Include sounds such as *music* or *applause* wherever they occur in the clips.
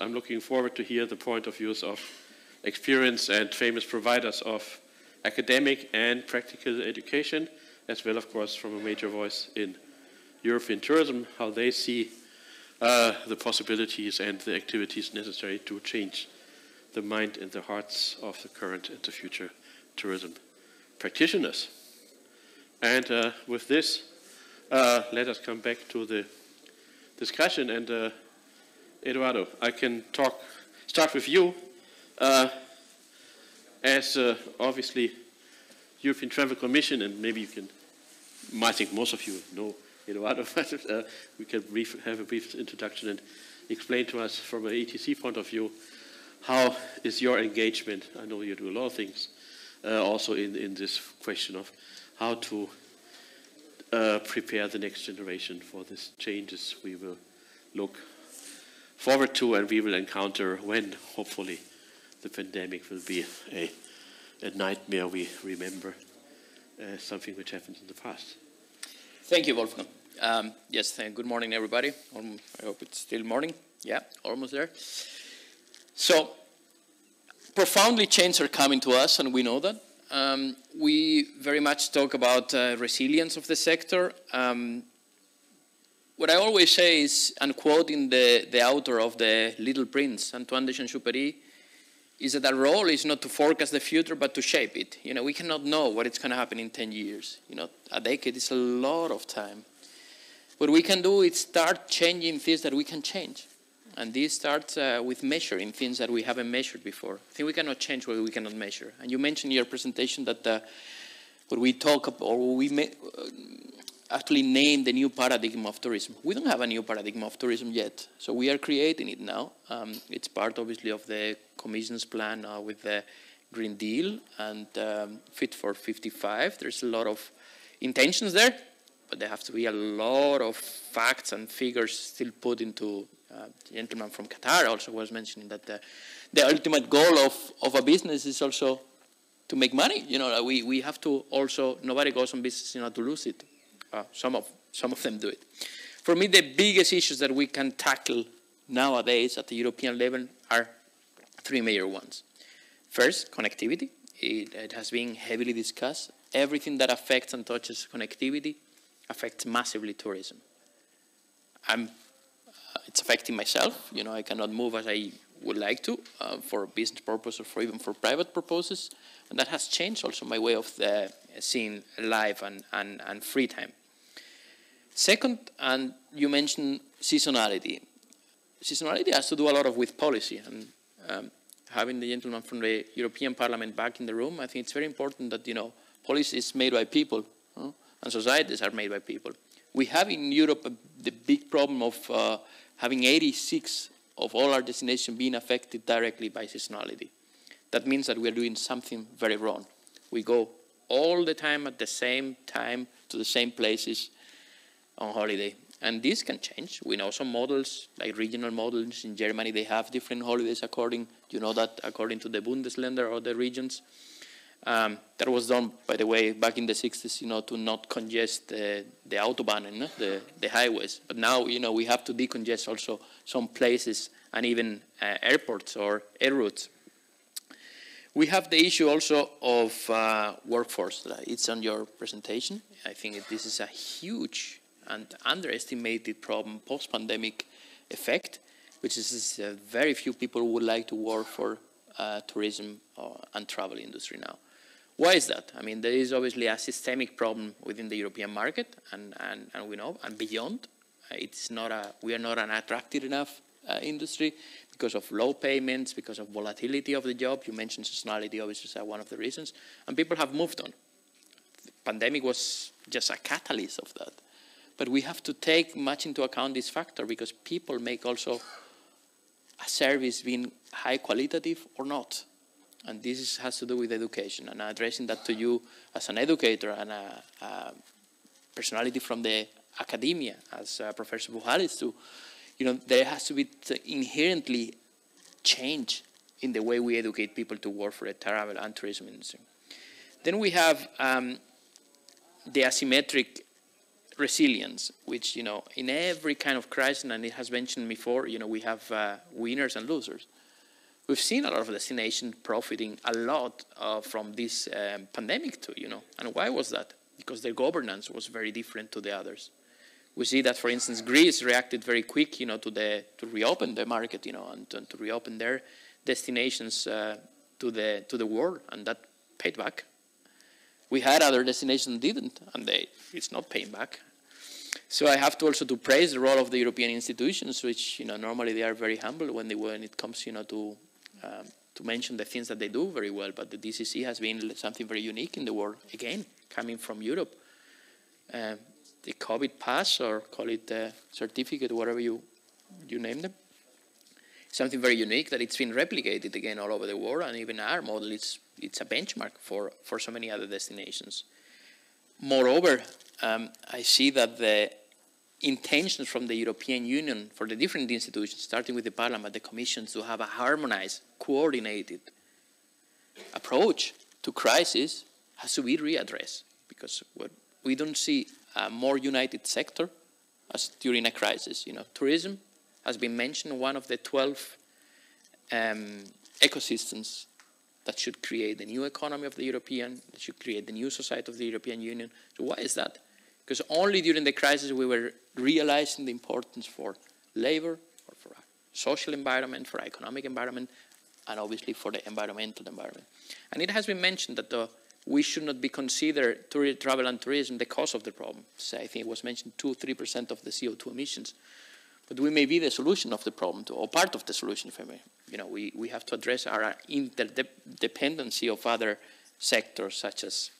I'm looking forward to hear the point of views of experienced and famous providers of academic and practical education, as well, of course, from a major voice in European tourism, how they see uh, the possibilities and the activities necessary to change the mind and the hearts of the current and the future tourism practitioners. And uh, with this, uh, let us come back to the discussion. And uh, Eduardo, I can talk, start with you. Uh, as uh, obviously European Travel Commission, and maybe you can, I think most of you know Eduardo, *laughs* but uh, we can brief, have a brief introduction and explain to us from an ETC point of view how is your engagement? I know you do a lot of things uh, also in, in this question of how to uh, prepare the next generation for these changes we will look forward to and we will encounter when, hopefully, the pandemic will be a, a nightmare we remember, uh, something which happened in the past. Thank you, Wolfgang. Um, yes, good morning, everybody. Um, I hope it's still morning. Yeah, almost there. So, profoundly changes are coming to us, and we know that. Um, we very much talk about uh, resilience of the sector. Um, what I always say is, and quoting the, the author of The Little Prince, Antoine de Saint-Exupéry, is that our role is not to forecast the future, but to shape it. You know, we cannot know what is going to happen in 10 years. You know, a decade is a lot of time. What we can do is start changing things that we can change. And this starts uh, with measuring things that we haven't measured before. I think we cannot change what we cannot measure. And you mentioned in your presentation that uh, what we talk about, or we uh, actually name the new paradigm of tourism. We don't have a new paradigm of tourism yet, so we are creating it now. Um, it's part, obviously, of the Commission's plan uh, with the Green Deal and um, Fit for 55. There's a lot of intentions there, but there have to be a lot of facts and figures still put into uh, the gentleman from Qatar also was mentioning that the, the ultimate goal of, of a business is also to make money. You know, we, we have to also, nobody goes on business in order to lose it. Uh, some, of, some of them do it. For me, the biggest issues that we can tackle nowadays at the European level are three major ones. First, connectivity. It, it has been heavily discussed. Everything that affects and touches connectivity affects massively tourism. I'm it's affecting myself. You know, I cannot move as I would like to uh, for business purposes or for even for private purposes. And that has changed also my way of uh, seeing life and, and, and free time. Second, and you mentioned seasonality. Seasonality has to do a lot of with policy. And um, having the gentleman from the European Parliament back in the room, I think it's very important that, you know, policy is made by people and societies are made by people. We have in Europe the big problem of uh, having 86 of all our destinations being affected directly by seasonality. That means that we are doing something very wrong. We go all the time at the same time to the same places on holiday. And this can change. We know some models, like regional models in Germany, they have different holidays according, you know that according to the Bundesländer or the regions. Um, that was done, by the way, back in the 60s, you know, to not congest the, the autobahn, know, the, the highways. But now, you know, we have to decongest also some places and even uh, airports or air routes. We have the issue also of uh, workforce. It's on your presentation. I think this is a huge and underestimated problem post-pandemic effect, which is uh, very few people would like to work for uh, tourism uh, and travel industry now. Why is that? I mean, there is obviously a systemic problem within the European market, and, and, and we know, and beyond. It's not a, we are not an attractive enough uh, industry because of low payments, because of volatility of the job. You mentioned seasonality, obviously, is one of the reasons. And people have moved on. The pandemic was just a catalyst of that. But we have to take much into account this factor because people make also a service being high qualitative or not. And this is, has to do with education. And addressing that to you as an educator and a, a personality from the academia, as uh, Professor Buhalis too, you know, there has to be inherently change in the way we educate people to work for the travel and tourism industry. Then we have um, the asymmetric resilience, which, you know, in every kind of crisis, and it has mentioned before, you know, we have uh, winners and losers. We've seen a lot of destinations profiting a lot uh, from this um, pandemic too, you know. And why was that? Because their governance was very different to the others. We see that, for instance, Greece reacted very quick, you know, to the to reopen the market, you know, and, and to reopen their destinations uh, to the to the world, and that paid back. We had other destinations didn't, and they it's not paying back. So I have to also to praise the role of the European institutions, which you know normally they are very humble when they when it comes you know to um, to mention the things that they do very well. But the DCC has been something very unique in the world again, coming from Europe. Uh, the COVID pass or call it the certificate, whatever you you name them. Something very unique that it's been replicated again all over the world, and even our model is it's a benchmark for, for so many other destinations. Moreover, um, I see that the intentions from the European Union for the different institutions, starting with the Parliament, the Commission, to have a harmonized, coordinated approach to crisis has to be readdressed because we don't see a more united sector as during a crisis. You know, tourism has been mentioned one of the 12 um, ecosystems that should create the new economy of the European, that should create the new society of the European Union. So why is that? Because only during the crisis we were realizing the importance for labor, or for social environment, for economic environment, and obviously for the environmental environment. And it has been mentioned that the, we should not be considered travel and tourism the cause of the problem. So I think it was mentioned 2 3% of the CO2 emissions. But we may be the solution of the problem, or part of the solution, if I. You know, we, we have to address our interdependency of other sectors, such as,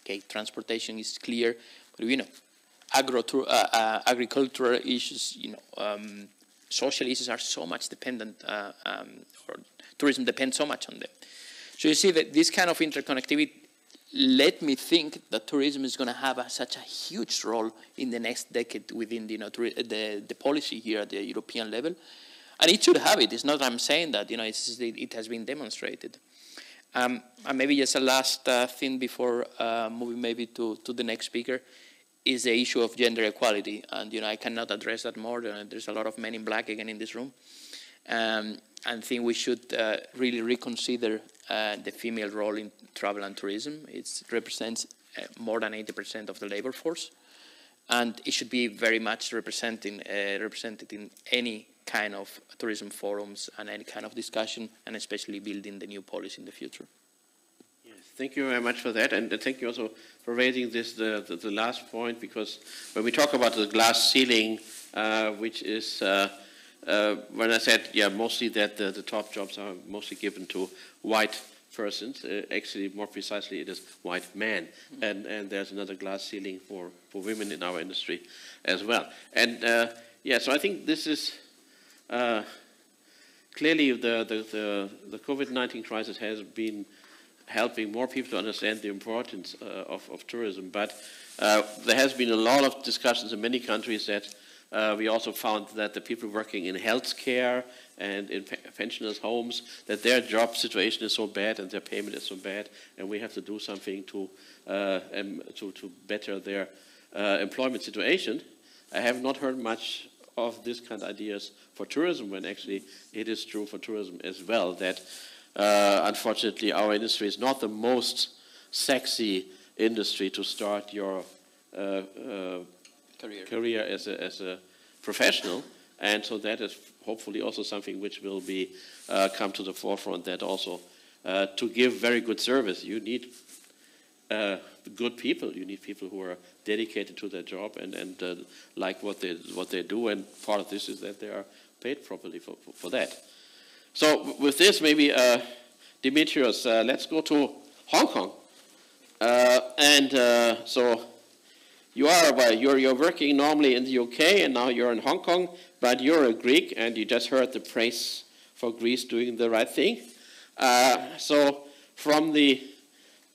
okay, transportation is clear, but you know, agro, uh, uh, agricultural issues, you know, um, social issues are so much dependent, uh, um, or tourism depends so much on them. So you see that this kind of interconnectivity let me think that tourism is going to have a, such a huge role in the next decade within the, you know, the, the policy here at the European level. And it should have it. It's not I'm saying that, you know, it has been demonstrated. Um, and maybe just a last uh, thing before uh, moving maybe to, to the next speaker is the issue of gender equality. And, you know, I cannot address that more. There's a lot of men in black again in this room. Um, I think we should uh, really reconsider uh, the female role in travel and tourism. It represents uh, more than 80% of the labor force, and it should be very much representing, uh, represented in any kind of tourism forums and any kind of discussion, and especially building the new policy in the future. Thank you very much for that, and thank you also for raising this the, the, the last point because when we talk about the glass ceiling, uh, which is uh, uh, when I said, yeah, mostly that the, the, top jobs are mostly given to white persons, uh, actually more precisely it is white men. Mm-hmm. And, and there's another glass ceiling for, for women in our industry as well. And uh, yeah, so I think this is uh, clearly the, the, the, the COVID-19 crisis has been helping more people to understand the importance uh, of, of tourism. But uh, there has been a lot of discussions in many countries that uh, we also found that the people working in healthcare and in pensioners' homes, that their job situation is so bad and their payment is so bad, and we have to do something to, uh, um, to, to better their uh, employment situation. I have not heard much of this kind of ideas for tourism, when actually it is true for tourism as well, that uh, unfortunately our industry is not the most sexy industry to start your uh, uh, career, career as, a, as a professional. And so that is hopefully also something which will be uh, come to the forefront. That also uh, to give very good service, you need uh, good people. You need people who are dedicated to their job and and uh, like what they what they do. And part of this is that they are paid properly for for, for that. So with this, maybe uh, Dimitrios, uh, let's go to Hong Kong. and so you are well, you're, you're working normally in the UK and now you're in Hong Kong, but you're a Greek and you just heard the praise for Greece doing the right thing. Uh, so, from the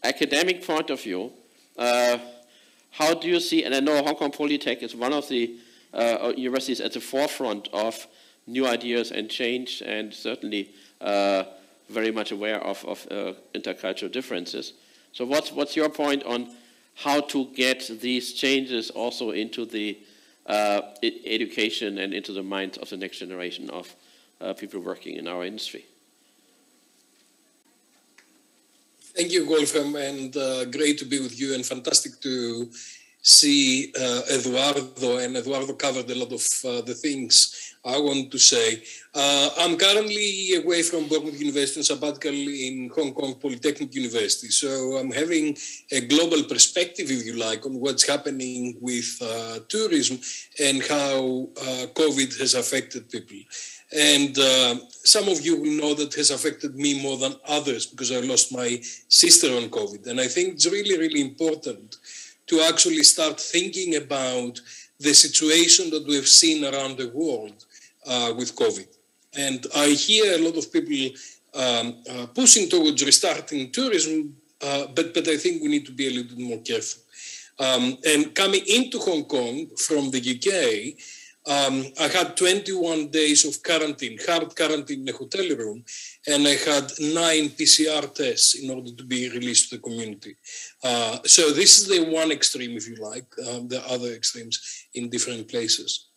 academic point of view, uh, how do you see, and I know Hong Kong Polytech is one of the uh, universities at the forefront of new ideas and change, and certainly uh, very much aware of, of uh, intercultural differences. So, what's, what's your point on how to get these changes also into the uh, education and into the minds of the next generation of uh, people working in our industry. Thank you, Wolfram, and uh, great to be with you, and fantastic to see uh, Eduardo. And Eduardo covered a lot of uh, the things I want to say. Uh, I'm currently away from Bournemouth University and sabbatical in Hong Kong Polytechnic University. So I'm having a global perspective, if you like, on what's happening with uh, tourism and how uh, COVID has affected people. And uh, some of you will know that has affected me more than others because I lost my sister on COVID. And I think it's really, really important to actually start thinking about the situation that we've seen around the world uh, with COVID. And I hear a lot of people um, uh, pushing towards restarting tourism, uh, but, but I think we need to be a little bit more careful. Um, and coming into Hong Kong from the UK, um, I had 21 days of quarantine, hard quarantine in a hotel room, and I had nine PCR tests in order to be released to the community. Uh, so this is the one extreme, if you like, um, the other extremes in different places.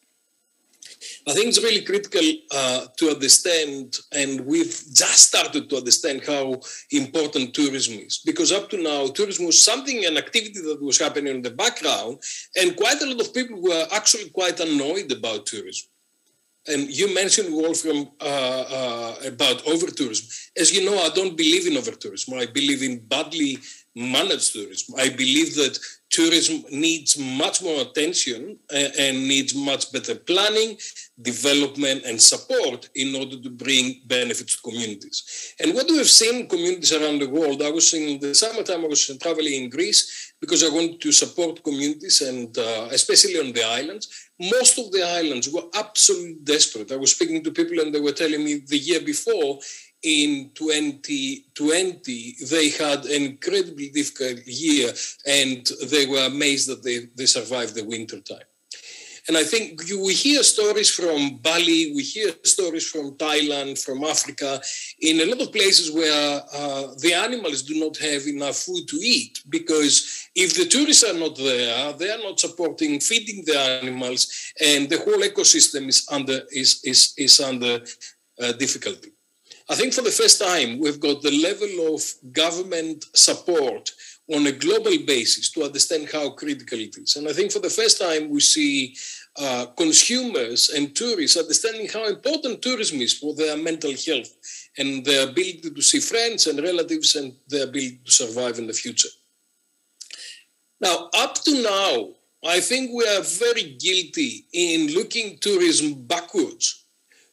I think it's really critical uh, to understand, and we've just started to understand how important tourism is. Because up to now, tourism was something, an activity that was happening in the background, and quite a lot of people were actually quite annoyed about tourism. And you mentioned, Wolfram, uh, uh, about over tourism. As you know, I don't believe in over tourism. I believe in badly managed tourism. I believe that tourism needs much more attention and needs much better planning, development, and support in order to bring benefits to communities. And what we have seen communities around the world, I was in the summertime, I was traveling in Greece because I wanted to support communities and uh, especially on the islands. Most of the islands were absolutely desperate. I was speaking to people and they were telling me the year before in 2020 they had an incredibly difficult year and they were amazed that they, they survived the winter time. And I think we hear stories from Bali, we hear stories from Thailand, from Africa, in a lot of places where uh, the animals do not have enough food to eat because if the tourists are not there, they are not supporting feeding the animals, and the whole ecosystem is under is is, is under uh, difficulty. I think for the first time, we've got the level of government support on a global basis to understand how critical it is. And I think for the first time, we see uh, consumers and tourists understanding how important tourism is for their mental health and their ability to see friends and relatives and their ability to survive in the future. Now, up to now, I think we are very guilty in looking tourism backwards.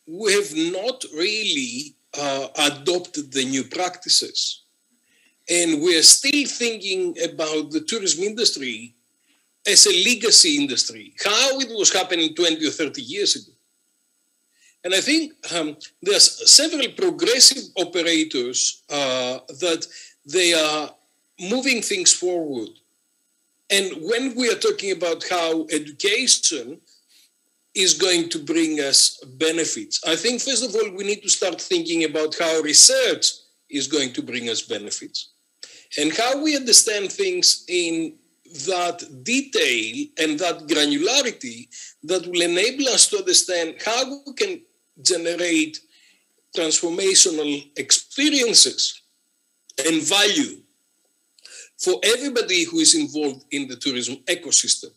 We have not really uh, adopted the new practices. And we're still thinking about the tourism industry as a legacy industry, how it was happening 20 or 30 years ago. And I think um, there's several progressive operators uh, that they are moving things forward. And when we are talking about how education is going to bring us benefits. I think, first of all, we need to start thinking about how research is going to bring us benefits and how we understand things in that detail and that granularity that will enable us to understand how we can generate transformational experiences and value for everybody who is involved in the tourism ecosystem.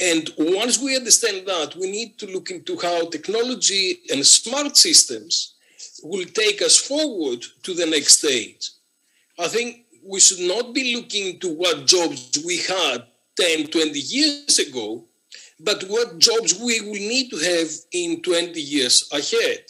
And once we understand that, we need to look into how technology and smart systems will take us forward to the next stage. I think we should not be looking to what jobs we had 10, 20 years ago, but what jobs we will need to have in 20 years ahead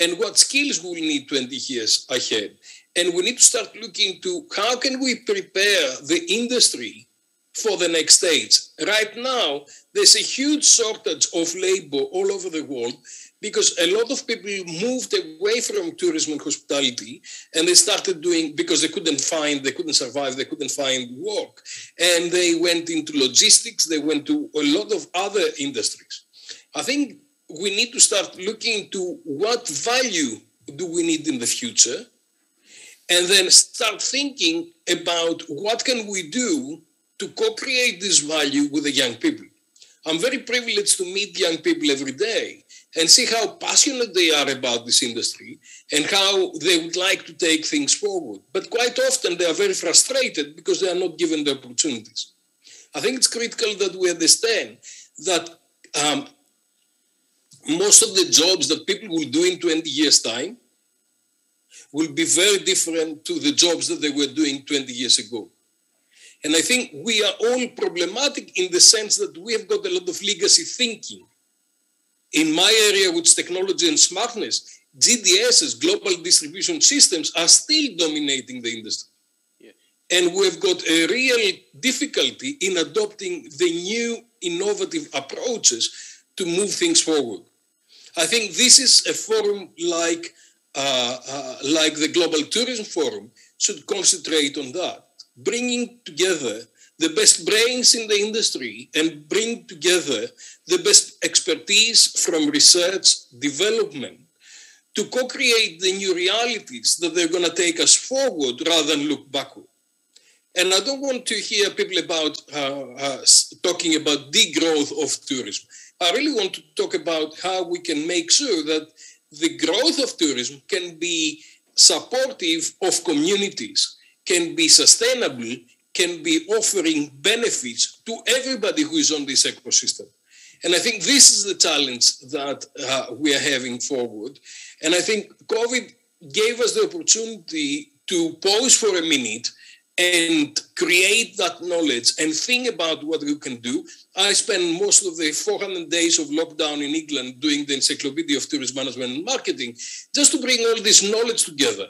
and what skills we will need 20 years ahead. And we need to start looking to how can we prepare the industry for the next stage. Right now, there's a huge shortage of labor all over the world because a lot of people moved away from tourism and hospitality and they started doing because they couldn't find they couldn't survive they couldn't find work and they went into logistics they went to a lot of other industries i think we need to start looking to what value do we need in the future and then start thinking about what can we do to co-create this value with the young people. I'm very privileged to meet young people every day and see how passionate they are about this industry and how they would like to take things forward. But quite often they are very frustrated because they are not given the opportunities. I think it's critical that we understand that um, most of the jobs that people will do in 20 years' time will be very different to the jobs that they were doing 20 years ago. And I think we are all problematic in the sense that we have got a lot of legacy thinking. In my area, which technology and smartness, GDSs, global distribution systems, are still dominating the industry. Yeah. And we've got a real difficulty in adopting the new innovative approaches to move things forward. I think this is a forum like, uh, uh, like the Global Tourism Forum should concentrate on that bringing together the best brains in the industry and bring together the best expertise from research development to co-create the new realities that they're going to take us forward rather than look backward. And I don't want to hear people about uh, uh, talking about degrowth of tourism. I really want to talk about how we can make sure that the growth of tourism can be supportive of communities can be sustainable, can be offering benefits to everybody who is on this ecosystem. And I think this is the challenge that uh, we are having forward. And I think COVID gave us the opportunity to pause for a minute and create that knowledge and think about what we can do. I spent most of the 400 days of lockdown in England doing the Encyclopedia of Tourism Management and Marketing just to bring all this knowledge together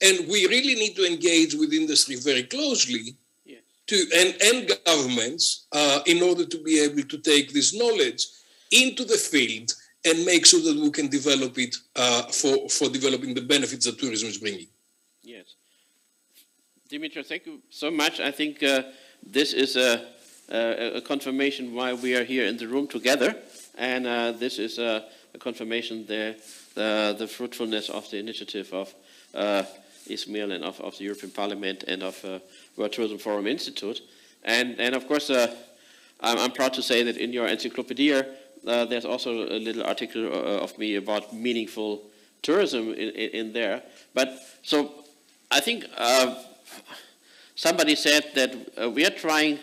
and we really need to engage with industry very closely yeah. to and, and governments uh, in order to be able to take this knowledge into the field and make sure that we can develop it uh, for, for developing the benefits that tourism is bringing. Yes. Dimitri, thank you so much. I think uh, this is a, a, a, confirmation why we are here in the room together. And uh, this is a, a confirmation the, the, the fruitfulness of the initiative of uh, Ismail and of, of the European Parliament and of uh, World Tourism Forum Institute. And, and of course, uh, I'm, I'm, proud to say that in your encyclopedia, uh, there's also a little article uh, of me about meaningful tourism in, in, in there. But so I think uh, somebody said that uh, we are trying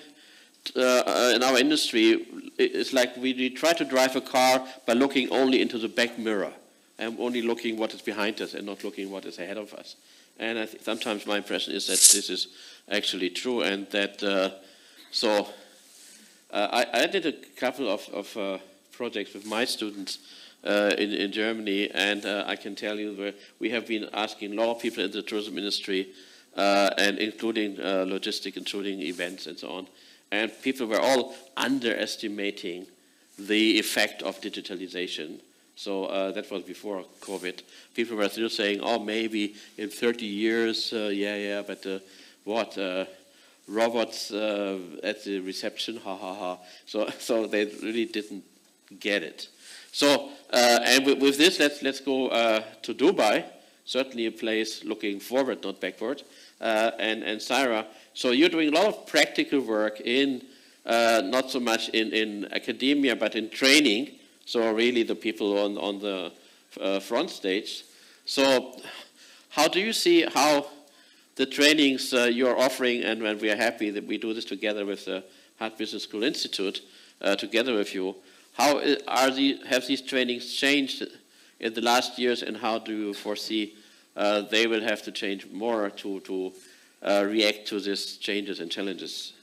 in our industry, it's like we, try to drive a car by looking only into the back mirror and only looking what is behind us and not looking what is ahead of us. And sometimes my impression is that this is actually true, and that uh, so uh, I, I, did a couple of, of uh, projects with my students uh, in, in Germany, and uh, I can tell you we have been asking of people in the tourism industry, uh, and including logistic, including events and so on, and people were all underestimating the effect of digitalization so uh, that was before COVID. People were still saying, oh, maybe in 30 years, uh, yeah, yeah, but uh, what? Uh, robots uh, at the reception, ha ha ha. So, *laughs* so they really didn't get it. So, uh, and with, with, this, let's, let's go to Dubai, certainly a place looking forward, not backward. and, and Saira, so you're doing a lot of practical work in, not so much in, in academia, but in training so really the people on, on the uh, front stage. So how do you see how the trainings uh, you're offering, and, when we are happy that we do this together with the HATT Business School Institute, uh, together with you, how are the, have these trainings changed in the last years, and how do you foresee uh, they will have to change more to, to uh, react to these changes and challenges?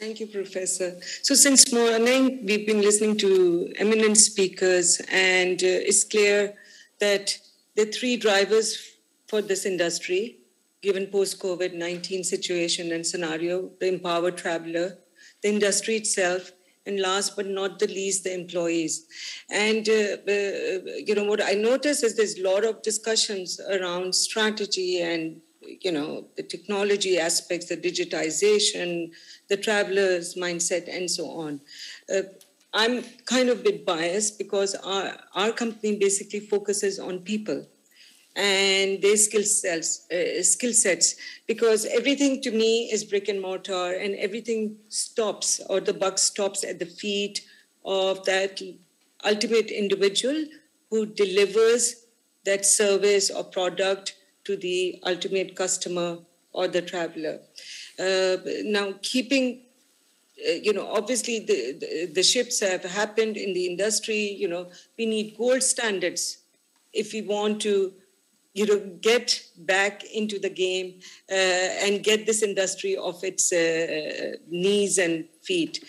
Thank you, Professor. So, since morning, we've been listening to eminent speakers, and uh, it's clear that the three drivers for this industry, given post COVID 19 situation and scenario the empowered traveler, the industry itself, and last but not the least, the employees. And uh, uh, you know what I notice is there's a lot of discussions around strategy and you know the technology aspects, the digitization, the traveler's mindset, and so on. Uh, I'm kind of a bit biased because our, our company basically focuses on people. and their skill sets, uh, skill sets, because everything to me is brick and mortar, and everything stops or the buck stops at the feet of that ultimate individual who delivers that service or product to the ultimate customer or the traveler. Uh, now, keeping uh, you know, obviously the, the, the shifts have happened in the industry. You know, we need gold standards if we want to you know get back into the game uh, and get this industry off its uh, knees and feet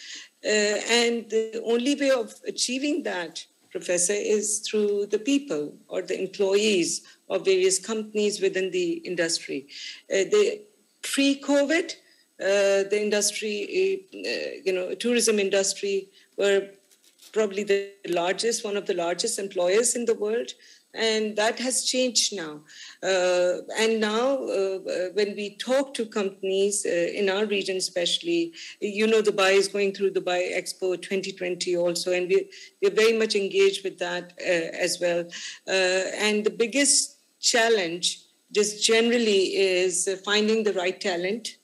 uh, and the only way of achieving that professor is through the people or the employees of various companies within the industry. Uh, the pre-covid uh, the industry uh, you know tourism industry were probably the largest one of the largest employers in the world and that has changed now. Uh, and now, uh, uh, when we talk to companies uh, in our region, especially, you know, Dubai is going through Dubai Expo 2020 also, and we, we're very much engaged with that uh, as well. Uh, and the biggest challenge, just generally, is finding the right talent.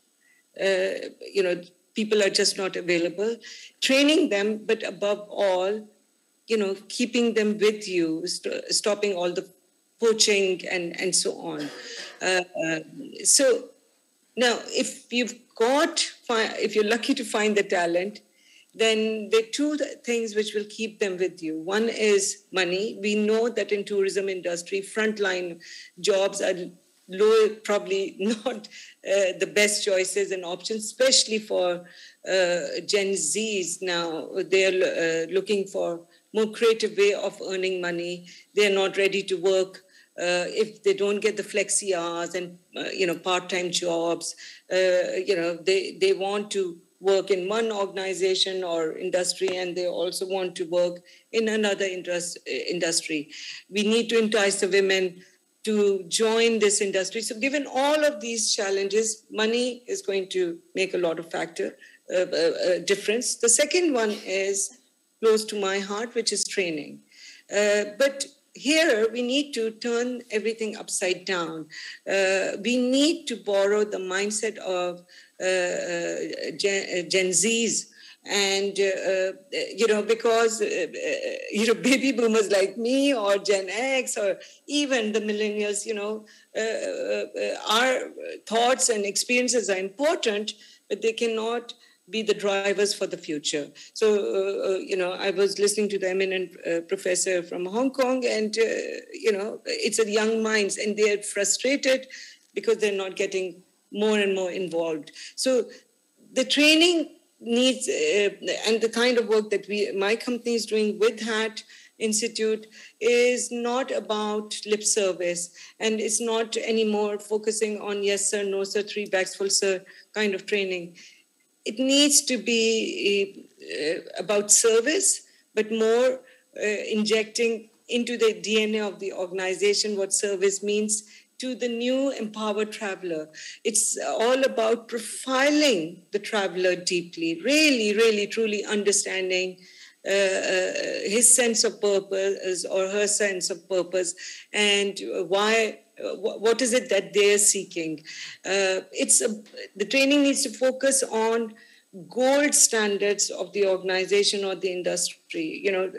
you know, people are just not available. Training them, but above all, you know, keeping them with you, st- stopping all the poaching and, and so on. Uh, uh, so now, if you've got, if you're lucky to find the talent, then there are two things which will keep them with you. One is money. We know that in tourism industry, frontline jobs are low, probably *laughs* not uh, the best choices and options, especially for uh, Gen Zs now. They're uh, looking for more creative way of earning money. They're not ready to work uh, if they don't get the flexi hours and uh, you know part-time jobs. Uh, you know they they want to work in one organization or industry and they also want to work in another interest, uh, industry. We need to entice the women to join this industry. So, given all of these challenges, money is going to make a lot of factor uh, uh, difference. The second one is close to my heart, which is training. Uh, but here we need to turn everything upside down. Uh, we need to borrow the mindset of uh, uh Gen, uh, Gen, Zs. And, uh, you know, because, you know, *laughs* baby boomers like me or Gen X or even the millennials, you know, our thoughts and experiences are important, but they cannot be the drivers for the future. So, uh, uh, you know, I was listening to the eminent uh, professor from Hong Kong, and, uh, you know, it's a young minds, and they're frustrated because they're not getting more and more involved. So, the training needs, uh, and the kind of work that we, my company is doing with HATT Institute is not about lip service, and it's not anymore focusing on yes sir, no sir, three bags full sir kind of training it needs to be uh, about service, but more uh, injecting into the DNA of the organization what service means to the new empowered traveler. It's all about profiling the traveler deeply, really, really, truly understanding. Uh, uh, his sense of purpose or her sense of purpose and why what is it that they're seeking? Uh, it's a, the training needs to focus on gold standards of the organization or the industry you know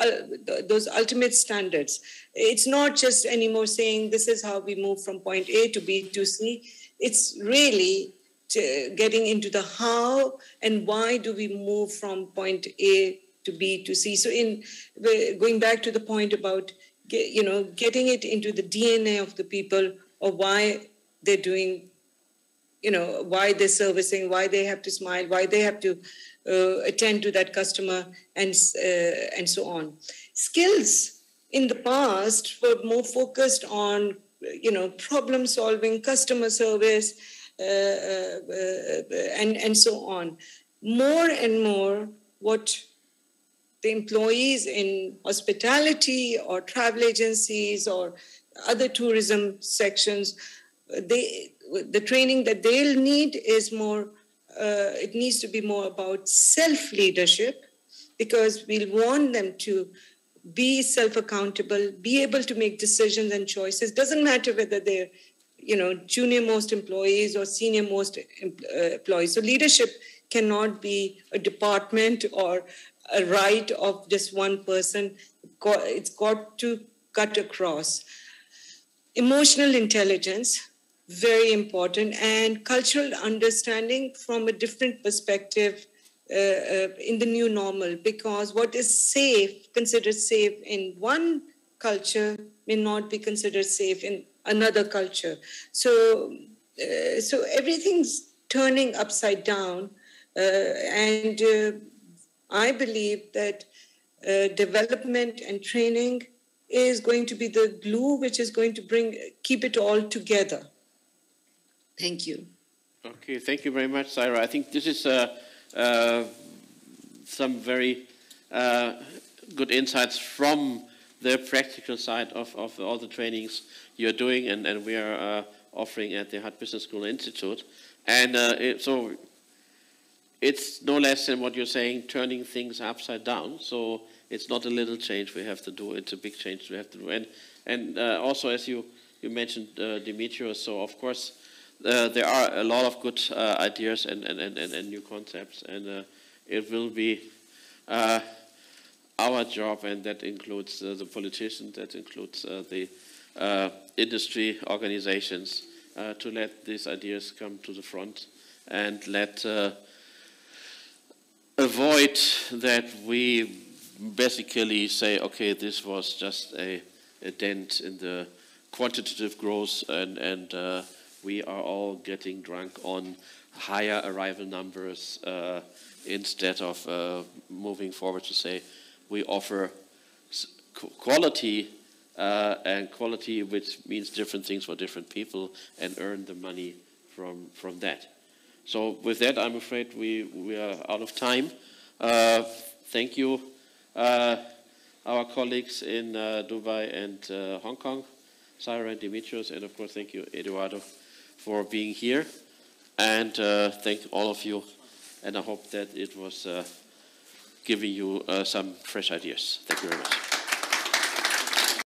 uh, those ultimate standards. It's not just anymore saying this is how we move from point a to b to c. It's really getting into the how and why do we move from point a to b to c. So in going back to the point about you know, getting it into the DNA of the people of why they're doing, you know, why they're servicing, why they have to smile, why they have to uh, attend to that customer, and uh, and so on. Skills in the past were more focused on, you know, problem solving, customer service, uh, uh, uh and and so on. More and more, what the employees in hospitality or travel agencies or other tourism sections, they, the training that they'll need is more, uh, it needs to be more about self leadership because we'll want them to be self accountable, be able to make decisions and choices. Doesn't matter whether they're you know junior most employees or senior most uh, employees. So leadership cannot be a department or a right of just one person. It's got to cut across. Emotional intelligence, very important, and cultural understanding from a different perspective uh, uh, in the new normal because what is safe, considered safe in one culture, may not be considered safe in another culture. So, uh, so everything's turning upside down, uh, and uh, I believe that uh, development and training is going to be the glue which is going to bring keep it all together. Thank you. Okay, thank you very much, Saira. I think this is uh, uh, some very uh, good insights from the practical side of, of all the trainings you're doing and, and we are uh, offering at the HATT Business School Institute. And uh, it, so it's no less than what you're saying, turning things upside down. So it's not a little change we have to do, it's a big change we have to do. And, and uh, also, as you, you mentioned, uh, Dimitrios, so of course, uh, there are a lot of good uh, ideas and, and, and, and, new concepts, and uh, it will be uh, our job, and that includes the politicians, that includes the industry organizations, to let these ideas come to the front and let avoid that we basically say, okay, this was just a, a dent in the quantitative growth and, and uh, we are all getting drunk on higher arrival numbers uh, instead of uh, moving forward to say we offer quality uh, and quality which means different things for different people and earn the money from, from that. So with that, I'm afraid we, we are out of time. Uh, thank you, uh, our colleagues in uh, Dubai and uh, Hong Kong, Saira and Dimitrios, and of course, thank you, Eduardo, for being here. And uh, thank all of you, and I hope that it was giving you some fresh ideas. Thank you very much.